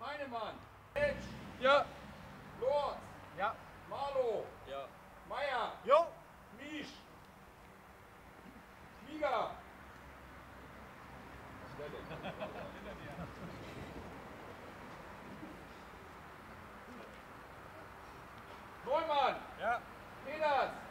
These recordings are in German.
Heinemann. Edge. Ja. Lorz. Ja. Marlow. Ja. Meier. Jo. Miesch. Flieger. Neumann. Ja. Peters.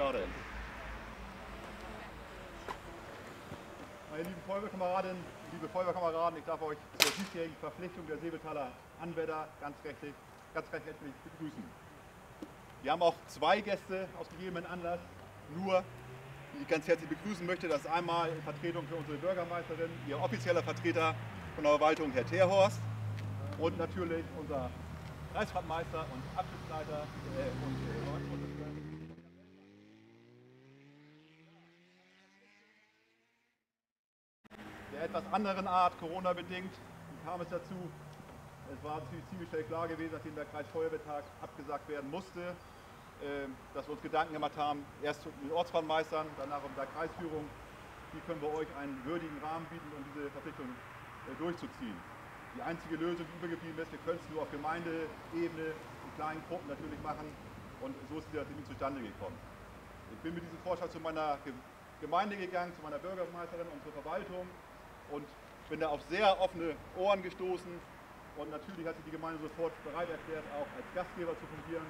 Wir starten. Meine lieben Feuerwehrkameradinnen, liebe Feuerwehrkameraden, ich darf euch zur diesjährigen Verpflichtung der Säbeltaler Anwärter ganz rechtlich, ganz recht herzlich begrüßen. Wir haben auch zwei Gäste aus gegebenen Anlass, nur die ich ganz herzlich begrüßen möchte. Das ist einmal in Vertretung für unsere Bürgermeisterin, ihr offizieller Vertreter von der Verwaltung, Herr Terhorst, und natürlich unser Kreisradmeister und Abschnittsleiter äh, und äh, der etwas anderen Art, Corona-bedingt. Kam es dazu? Es war ziemlich schnell klar gewesen, nachdem der Kreisfeuerwehrtag abgesagt werden musste, äh, dass wir uns Gedanken gemacht haben, erst mit den Ortsbahnmeistern, danach mit der Kreisführung, wie können wir euch einen würdigen Rahmen bieten, um diese Verpflichtung äh, durchzuziehen. Die einzige Lösung, die übergeblieben ist, wir können es nur auf Gemeindeebene in kleinen Gruppen natürlich machen und so ist dieser Termin zustande gekommen. Ich bin mit diesem Vorschlag zu meiner Ge- Gemeinde gegangen, zu meiner Bürgermeisterin und zur Verwaltung und bin da auf sehr offene Ohren gestoßen. Und natürlich hat sich die Gemeinde sofort bereit erklärt, auch als Gastgeber zu fungieren.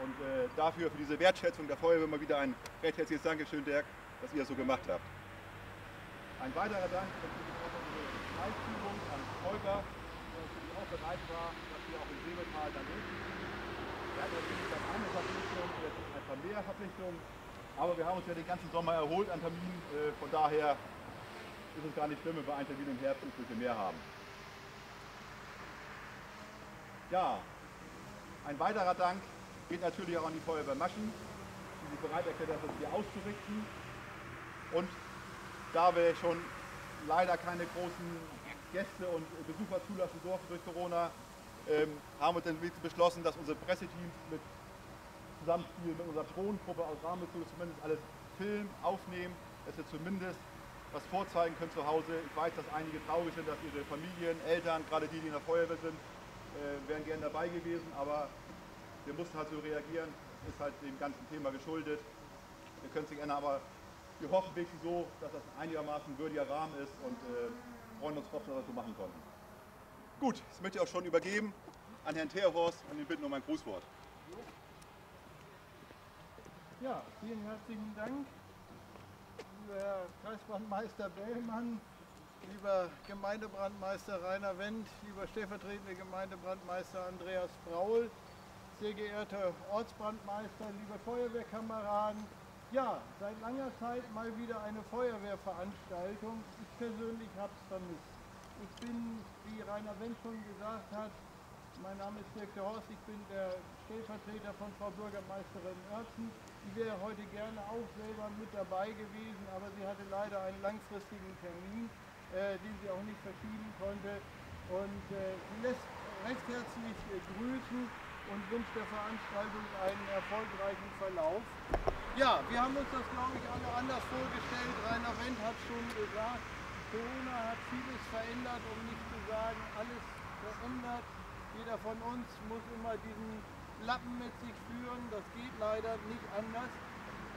Und äh, dafür, für diese Wertschätzung der Feuerwehr, mal wieder ein recht herzliches Dankeschön, Dirk, dass ihr das so gemacht habt. Ein weiterer Dank natürlich auch an unsere Kreisführung, an Holger, der natürlich auch bereit war, dass wir auch im Säbetal dann durchziehen. Wir hatten natürlich dann eine Verpflichtung, jetzt sind ein paar mehr Verpflichtungen. Aber wir haben uns ja den ganzen Sommer erholt an Terminen. Äh, von daher ist es gar nicht schlimm, wenn wir einen Termin im Herbst ein bisschen mehr haben. Ja, ein weiterer Dank geht natürlich auch an die Feuerwehr Maschen, die sich bereit erklärt hat, uns hier auszurichten. Und da wir schon leider keine großen Gäste und Besucher zulassen durften durch Corona, ähm, haben wir dann beschlossen, dass unsere Presseteams mit Zusammenspiel mit unserer Drohnengruppe aus Rahmenbezug zumindest alles filmen, aufnehmen, dass wir zumindest was vorzeigen können zu Hause. Ich weiß, dass einige traurig sind, dass ihre Familien, Eltern, gerade die, die in der Feuerwehr sind, äh, wären gern dabei gewesen, aber wir mussten halt so reagieren, ist halt dem ganzen Thema geschuldet. Wir können es nicht ändern, aber wir hoffen wirklich so, dass das einigermaßen ein würdiger Rahmen ist und äh, freuen uns trotzdem, dass wir das so machen konnten. Gut, das möchte ich auch schon übergeben an Herrn Theerhorst und ihn bitten um ein Grußwort. Ja, vielen herzlichen Dank, lieber Herr Kreisbrandmeister Bellmann, lieber Gemeindebrandmeister Rainer Wendt, lieber stellvertretender Gemeindebrandmeister Andreas Braul, sehr geehrter Ortsbrandmeister, liebe Feuerwehrkameraden. Ja, seit langer Zeit mal wieder eine Feuerwehrveranstaltung. Ich persönlich habe es vermisst. Ich bin, wie Rainer Wendt schon gesagt hat, mein Name ist Dirk Horst, ich bin der Stellvertreter von Frau Bürgermeisterin Oertzen. Die wäre heute gerne auch selber mit dabei gewesen, aber sie hatte leider einen langfristigen Termin, äh, den sie auch nicht verschieben konnte. Und äh, sie lässt recht herzlich äh, grüßen und wünscht der Veranstaltung einen erfolgreichen Verlauf. Ja, wir haben uns das, glaube ich, alle anders vorgestellt. Rainer Wendt hat schon gesagt, Corona hat vieles verändert, um nicht zu sagen, alles verändert. Jeder von uns muss immer diesen Lappen mit sich führen. Das geht leider nicht anders.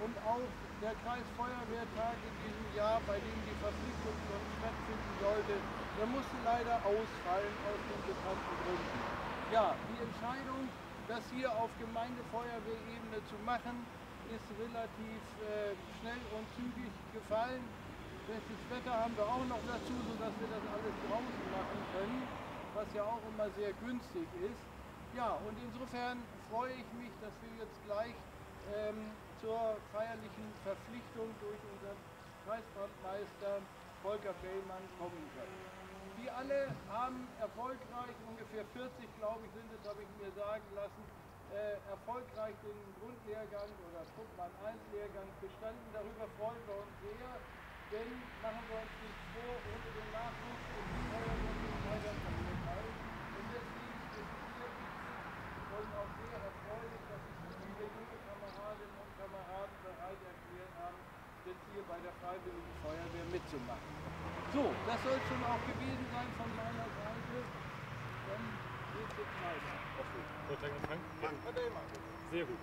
Und auch der Kreisfeuerwehrtag in diesem Jahr, bei dem die Verpflichtung schon stattfinden sollte, der musste leider ausfallen aus den bekannten Gründen. Ja, die Entscheidung, das hier auf Gemeindefeuerwehrebene zu machen, ist relativ äh, schnell und zügig gefallen. Bestes Wetter haben wir auch noch dazu, sodass wir das alles draußen machen können, was ja auch immer sehr günstig ist. Ja, und insofern freue ich mich, dass wir jetzt gleich ähm, zur feierlichen Verpflichtung durch unseren Kreisbrandmeister Volker Bellmann kommen können. Die alle haben erfolgreich, ungefähr 40 glaube ich sind es, habe ich mir sagen lassen, äh, erfolgreich den Grundlehrgang oder Truppmann 1 Lehrgang bestanden. Darüber freuen wir uns sehr, denn machen wir uns nicht vor, ohne den Nachwuchs und die Feuerwehr den Weiter verlieren. Und deswegen ist es hier wichtig und auch sehr erfreulich, dass sich viele junge Kameradinnen und Kameraden bereit erklärt haben, jetzt hier bei der Freiwilligen Feuerwehr mitzumachen. So, das soll es schon auch gewesen sein von meiner Seite. Dann geht es jetzt weiter. Sehr gut.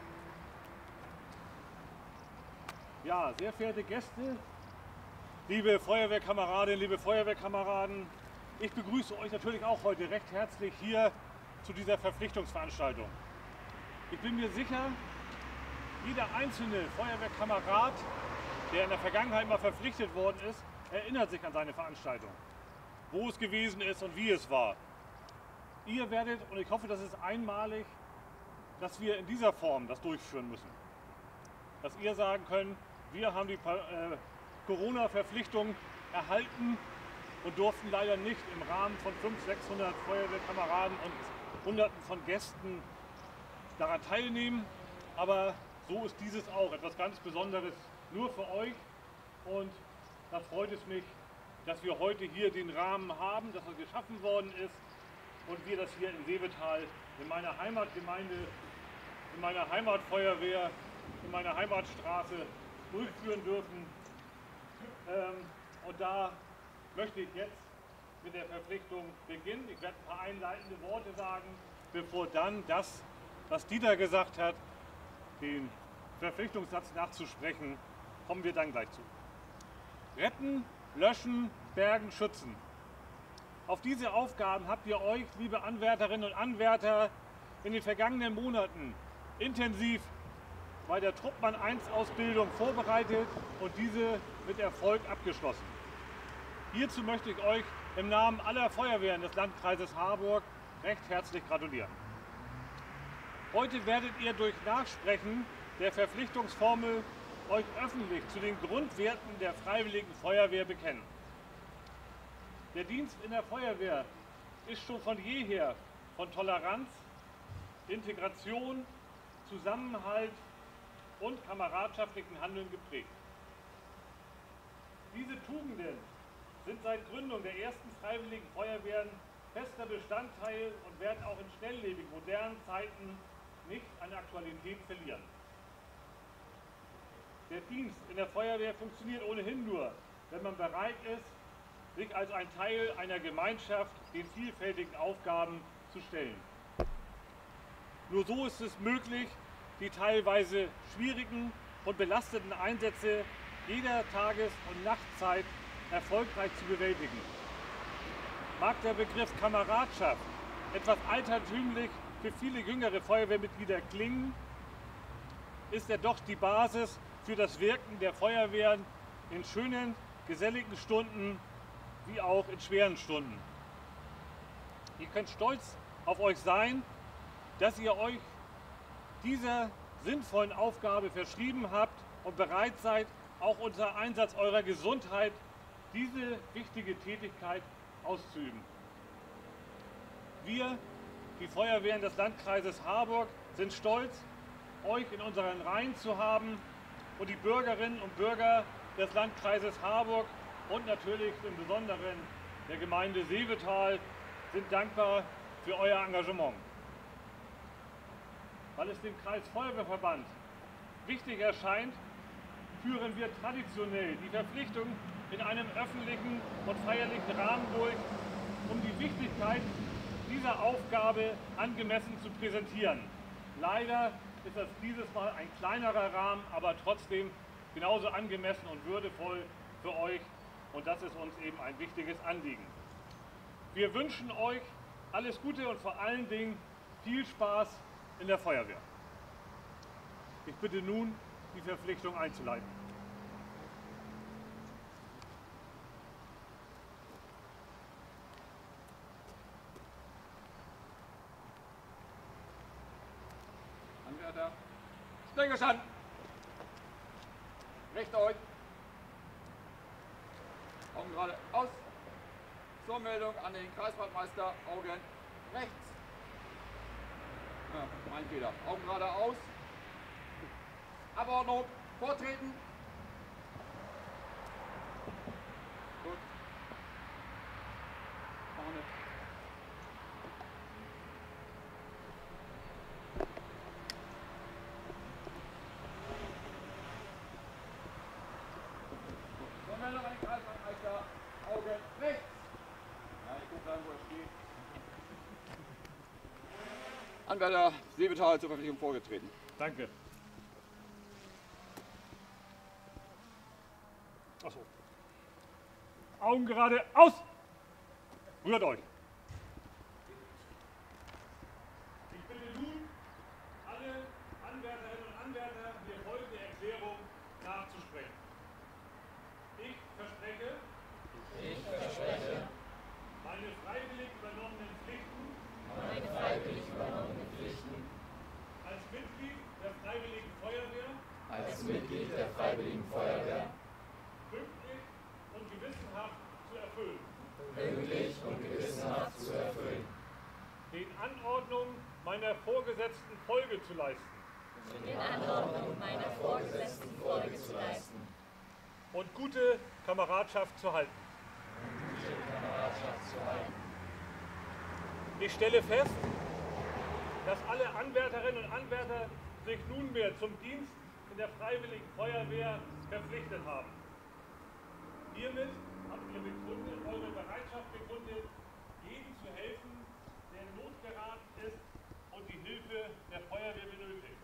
Ja, sehr verehrte Gäste, liebe Feuerwehrkameradinnen, liebe Feuerwehrkameraden, ich begrüße euch natürlich auch heute recht herzlich hier zu dieser Verpflichtungsveranstaltung. Ich bin mir sicher, jeder einzelne Feuerwehrkamerad, der in der Vergangenheit mal verpflichtet worden ist, erinnert sich an seine Veranstaltung, wo es gewesen ist und wie es war. Ihr werdet, und ich hoffe, das ist einmalig, dass wir in dieser Form das durchführen müssen. Dass ihr sagen könnt, wir haben die äh, Corona-Verpflichtung erhalten und durften leider nicht im Rahmen von 500, 600 Feuerwehrkameraden und Hunderten von Gästen daran teilnehmen. Aber so ist dieses auch etwas ganz Besonderes nur für euch. Und da freut es mich, dass wir heute hier den Rahmen haben, dass er geschaffen worden ist und wir das hier in Seebetal, in meiner Heimatgemeinde, in meiner Heimatfeuerwehr, in meiner Heimatstraße durchführen dürfen. Ähm, und da möchte ich jetzt mit der Verpflichtung beginnen. Ich werde ein paar einleitende Worte sagen, bevor dann das, was Dieter gesagt hat, den Verpflichtungssatz nachzusprechen, kommen wir dann gleich zu. Retten, löschen, bergen, schützen. Auf diese Aufgaben habt ihr euch, liebe Anwärterinnen und Anwärter, in den vergangenen Monaten intensiv bei der Truppmann 1 Ausbildung vorbereitet und diese mit Erfolg abgeschlossen. Hierzu möchte ich euch im Namen aller Feuerwehren des Landkreises Harburg recht herzlich gratulieren. Heute werdet ihr durch Nachsprechen der Verpflichtungsformel euch öffentlich zu den Grundwerten der Freiwilligen Feuerwehr bekennen. Der Dienst in der Feuerwehr ist schon von jeher von Toleranz, Integration, Zusammenhalt und kameradschaftlichen Handeln geprägt. Diese Tugenden sind seit Gründung der ersten Freiwilligen Feuerwehren fester Bestandteil und werden auch in schnelllebigen, modernen Zeiten nicht an Aktualität verlieren. Der Dienst in der Feuerwehr funktioniert ohnehin nur, wenn man bereit ist, sich als ein Teil einer Gemeinschaft den vielfältigen Aufgaben zu stellen. Nur so ist es möglich, die teilweise schwierigen und belasteten Einsätze jeder Tages- und Nachtzeit erfolgreich zu bewältigen. Mag der Begriff Kameradschaft etwas altertümlich für viele jüngere Feuerwehrmitglieder klingen, ist er doch die Basis für das Wirken der Feuerwehren in schönen, geselligen Stunden wie auch in schweren Stunden. Ihr könnt stolz auf euch sein, dass ihr euch dieser sinnvollen Aufgabe verschrieben habt und bereit seid, auch unter Einsatz eurer Gesundheit diese wichtige Tätigkeit auszuüben. Wir, die Feuerwehren des Landkreises Harburg, sind stolz, euch in unseren Reihen zu haben und die Bürgerinnen und Bürger des Landkreises Harburg und natürlich im Besonderen der Gemeinde Seevetal sind dankbar für euer Engagement. Weil es dem Kreis Feuerwehrverband wichtig erscheint, führen wir traditionell die Verpflichtung in einem öffentlichen und feierlichen Rahmen durch, um die Wichtigkeit dieser Aufgabe angemessen zu präsentieren. Leider ist das dieses Mal ein kleinerer Rahmen, aber trotzdem genauso angemessen und würdevoll für euch und das ist uns eben ein wichtiges Anliegen. Wir wünschen euch alles Gute und vor allen Dingen viel Spaß in der Feuerwehr. Ich bitte nun, die Verpflichtung einzuleiten. Anwärter. Stillgestanden. Recht euch. Augen gerade aus. Zur Meldung an den Kreisbrandmeister. Augen rechts. Ja, mein Fehler. Augen geradeaus. Abordnung. Vortreten. Gut. Vorne. Zur Meldung an den Kreisbrandmeister. Augen rechts. Ja, ich gucke dann, wo er steht. Anwärter Seebetal zur Verpflichtung vorgetreten. Danke. Achso. Augen gerade aus! Rührt euch! Ich bitte nun alle Anwärterinnen und Anwärter, mir folgende Erklärung nachzusprechen. Ich verspreche, ich verspreche meine freiwillig übernommenen Pflichten als Mitglied der Freiwilligen Feuerwehr als Mitglied der Freiwilligen Feuerwehr pünktlich und gewissenhaft zu erfüllen. pünktlich und gewissenhaft zu erfüllen, Den Anordnungen meiner Vorgesetzten Folge zu leisten den Anordnungen meiner Vorgesetzten Folge zu leisten und gute Kameradschaft zu halten. Kameradschaft zu halten. Ich stelle fest, dass alle Anwärterinnen und Anwärter sich nunmehr zum Dienst in der Freiwilligen Feuerwehr verpflichtet haben. Hiermit habt ihr begründet, eure Bereitschaft begründet, jedem zu helfen, der in Not geraten ist und die Hilfe der Feuerwehr benötigt.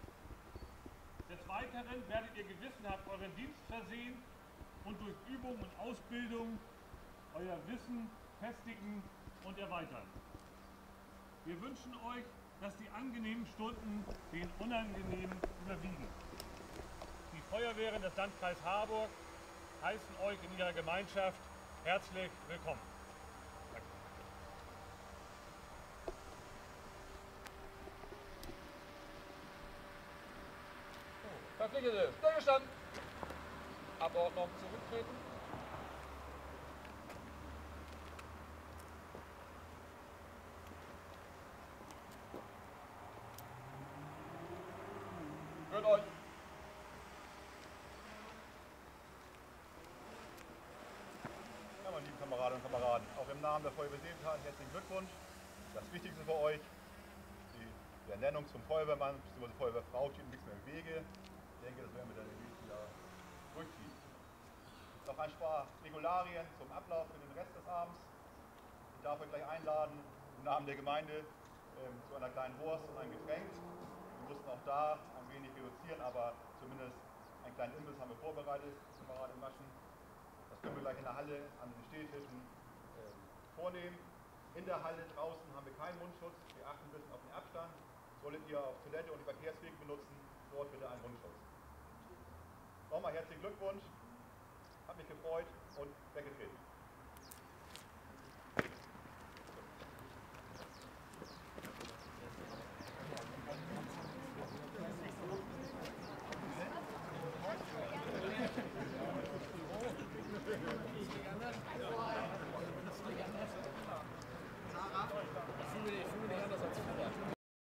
Des Weiteren werdet ihr gewissenhaft euren Dienst versehen und durch Übung und Ausbildung euer Wissen festigen und erweitern. Wir wünschen euch, dass die angenehmen Stunden den unangenehmen überwiegen. Die Feuerwehren des Landkreis Harburg heißen euch in ihrer Gemeinschaft herzlich willkommen. Verpflichtete. Stillgestanden. Abordnung zurücktreten. Hört euch. Ja, meine lieben Kameradinnen und Kameraden, auch im Namen der Feuerwehr Seetal herzlichen Glückwunsch. Das Wichtigste für euch, die, Ernennung zum Feuerwehrmann bzw. Feuerwehrfrau steht im Wege. Denke, das werden wir dann im nächsten Jahr durchziehen. Noch ein paar Regularien zum Ablauf für den Rest des Abends. Ich darf euch gleich einladen, im Namen der Gemeinde ähm, zu einer kleinen Wurst und einem Getränk. Wir mussten auch da ein wenig reduzieren, aber zumindest einen kleinen Imbiss haben wir vorbereitet, Kameraden Maschen. Das können wir gleich in der Halle an den Stehtischen äh, vornehmen. In der Halle draußen haben wir keinen Mundschutz. Wir achten ein bisschen auf den Abstand. Solltet ihr auf Toilette und die Verkehrswege benutzen, dort bitte einen Mundschutz. Nochmal herzlichen Glückwunsch. Hat mich gefreut und weggetreten.